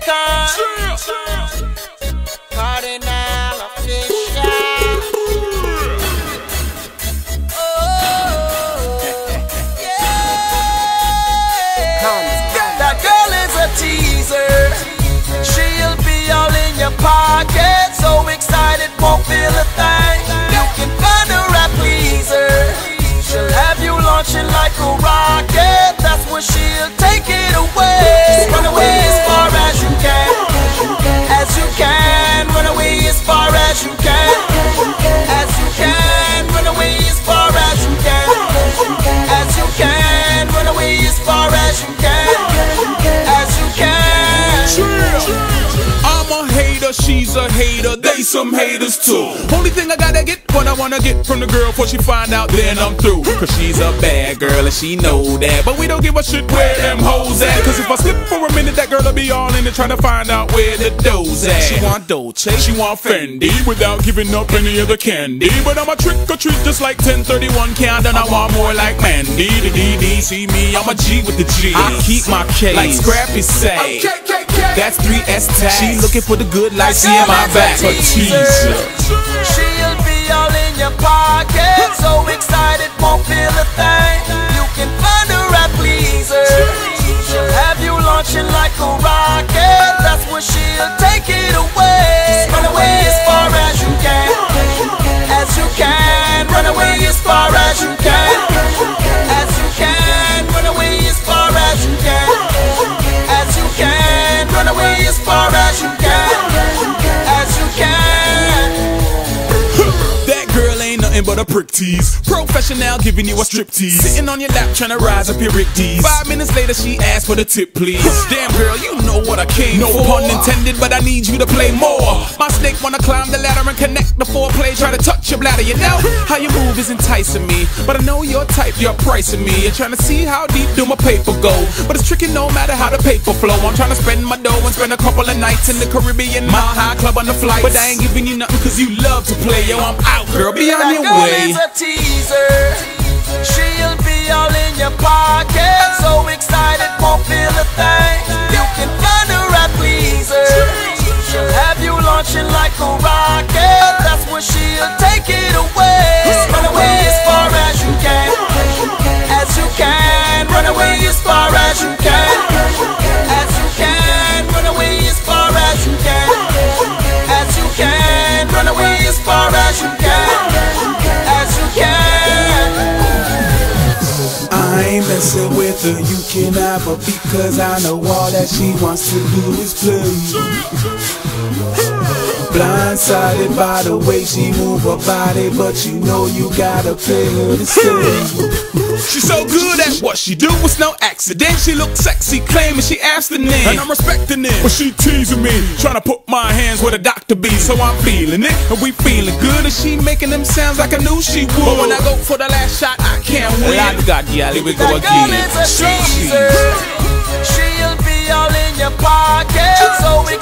Akon. She's a hater, they some haters too. Only thing I gotta get what I wanna get from the girl before she find out, then I'm through. Cause she's a bad girl and she know that. But we don't give a shit where them hoes at. Cause if I slip for a minute, that girl'll be all in it trying to find out where the dough's at. She want Dolce, she want Fendi, without giving up any of the candy. But I'm a trick or treat just like 1031 count, and I want more like Mandy. The DD, see me, I'm a G with the G. I keep my K, like Scrappy say. That's 3S tag. She looking for the good life, see in my back. Teaser. She'll be all in your pocket. So excited, won't feel a thing. Nothing but a prick tease. Professional giving you a strip tease. Sitting on your lap trying to rise up your Rick D's. Five minutes later, she asked for the tip, please. Damn, girl, you know what I came no for. No pun intended, but I need you to play more. My snake wanna climb the ladder and connect the foreplay. Try to touch your bladder, you know how you move is enticing me. But I know your type, you're pricing me. You're trying to see how deep do my paper go. But it's tricky no matter how the paper flow. I'm trying to spend my dough and spend a couple of nights in the Caribbean. Mile high club on the flight. But I ain't giving you nothing cause you love to play. Yo, I'm out, girl. Be on your way. is a teaser. She'll be all in your pocket. So excited, won't feel a thing. You can find her at pleaser. She'll have you launching like a rocket. That's where she'll take it away. Messing with her, you can have her because I know all that she wants to do is play. Blindsided by the way she move her body, but you know you gotta pay her to stay. She's so good at what she do, it's no accident. She look sexy, claiming she asked abstinent. And I'm respecting it, but she teasing me. Trying to put my hands where the doctor be, so I'm feeling it. And we feeling good, and she making them sounds like I knew she would. But when I go for the last shot, I. Lord God, yeah, here we go That girl again. is a teaser. She'll be all in your pocket. So excited,